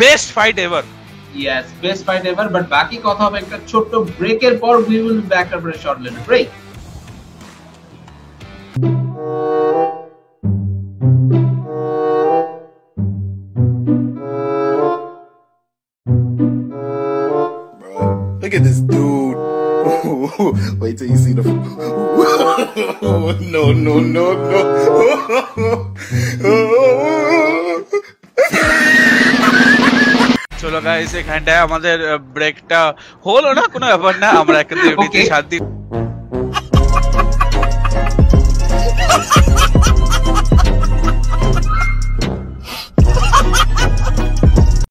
Best fight ever yes best fight ever but বাকি কথা হবে একটা ছোট্ট ব্রেকের পর we will back after short little break Look at this dude. Wait till you see the. no, no, no, no. চলো guys এখানটায় আমাদের ব্রেকটা হলো না কোনো ব্যাপার না। আমরা সাত শান্তি